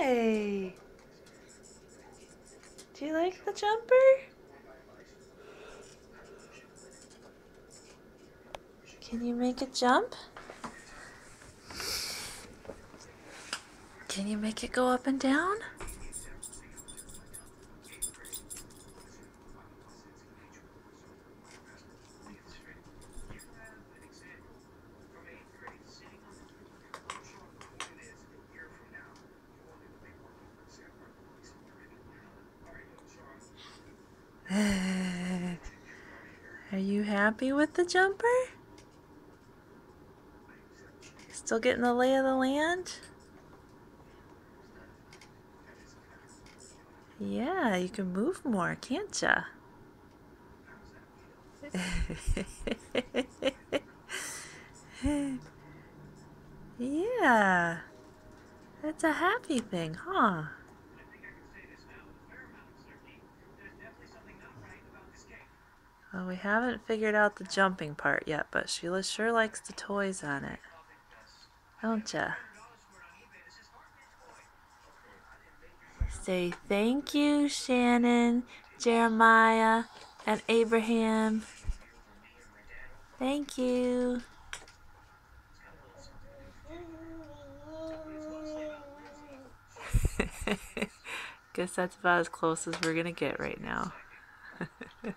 Do you like the jumper? Can you make it jump? Can you make it go up and down? Are you happy with the jumper? Still getting the lay of the land? Yeah, you can move more, can't ya? yeah, that's a happy thing, huh? Well, we haven't figured out the jumping part yet, but Sheila sure likes the toys on it. Don't ya? Say thank you, Shannon, Jeremiah, and Abraham. Thank you. Guess that's about as close as we're gonna get right now.